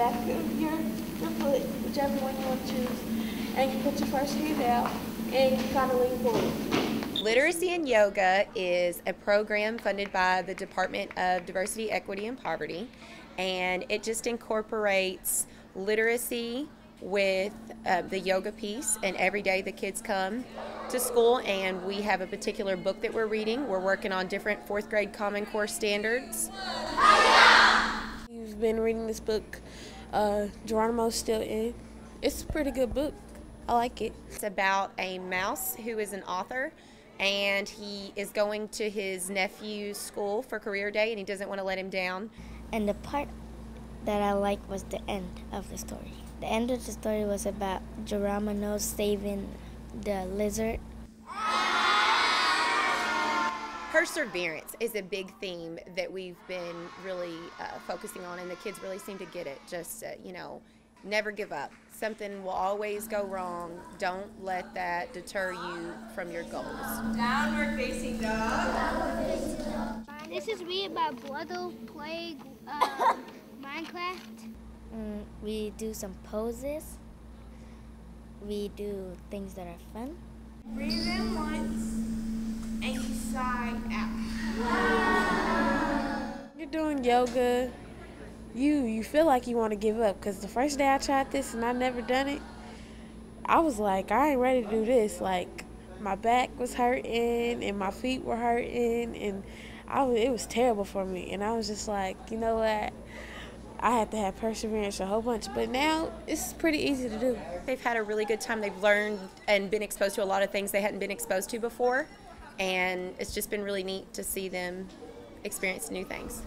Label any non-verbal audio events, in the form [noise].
back of your, your foot, whichever one you want to choose, and you put your first hand out, and you kind of lean forward. Literacy in Yoga is a program funded by the Department of Diversity, Equity, and Poverty, and it just incorporates literacy with uh, the yoga piece. And every day the kids come to school, and we have a particular book that we're reading. We're working on different fourth grade Common Core standards. You've been reading this book, uh, Stilton. It's a pretty good book. I like it. It's about a mouse who is an author and he is going to his nephew's school for career day and he doesn't want to let him down. And the part that I liked was the end of the story. The end of the story was about Geronimo saving the lizard. Perseverance is a big theme that we've been really uh, focusing on, and the kids really seem to get it. Just, uh, you know, never give up. Something will always go wrong. Don't let that deter you from your goals. Downward facing dog. This is read by Bloodle Plague uh, [laughs] Minecraft. Mm, we do some poses. We do things that are fun. Breathe in once doing yoga. You you feel like you want to give up because the first day I tried this and I never done it, I was like I ain't ready to do this. Like my back was hurting and my feet were hurting and I was, it was terrible for me. And I was just like, you know what? I had to have perseverance a whole bunch, but now it's pretty easy to do. They've had a really good time. They've learned and been exposed to a lot of things they hadn't been exposed to before, and it's just been really neat to see them experience new things.